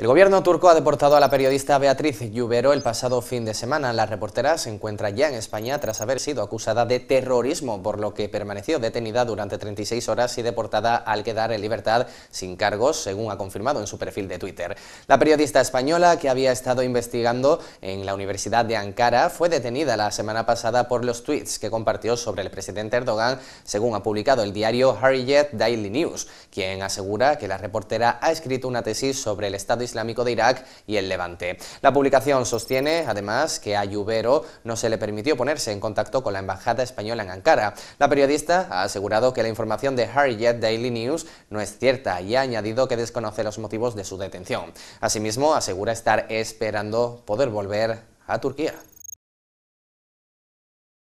El gobierno turco ha deportado a la periodista Beatriz Lluvero el pasado fin de semana. La reportera se encuentra ya en España tras haber sido acusada de terrorismo, por lo que permaneció detenida durante 36 horas y deportada al quedar en libertad sin cargos, según ha confirmado en su perfil de Twitter. La periodista española, que había estado investigando en la Universidad de Ankara, fue detenida la semana pasada por los tweets que compartió sobre el presidente Erdogan, según ha publicado el diario Harriet Daily News, quien asegura que la reportera ha escrito una tesis sobre el Estado Islámico de Irak y el Levante. La publicación sostiene, además, que a Lluvero no se le permitió ponerse en contacto con la embajada española en Ankara. La periodista ha asegurado que la información de Harriet Daily News no es cierta y ha añadido que desconoce los motivos de su detención. Asimismo, asegura estar esperando poder volver a Turquía.